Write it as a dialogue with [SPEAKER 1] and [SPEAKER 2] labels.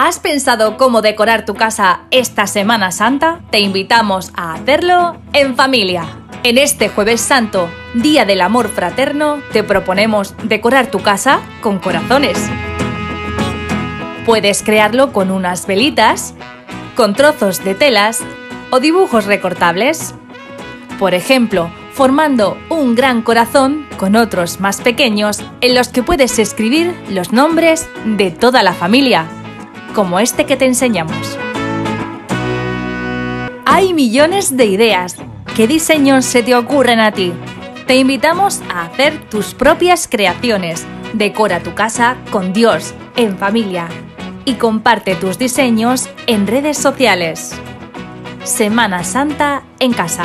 [SPEAKER 1] ¿Has pensado cómo decorar tu casa esta Semana Santa? Te invitamos a hacerlo en familia. En este jueves santo, Día del Amor Fraterno, te proponemos decorar tu casa con corazones. Puedes crearlo con unas velitas, con trozos de telas o dibujos recortables. Por ejemplo, formando un gran corazón con otros más pequeños en los que puedes escribir los nombres de toda la familia como este que te enseñamos. Hay millones de ideas. ¿Qué diseños se te ocurren a ti? Te invitamos a hacer tus propias creaciones. Decora tu casa con Dios, en familia. Y comparte tus diseños en redes sociales. Semana Santa en casa.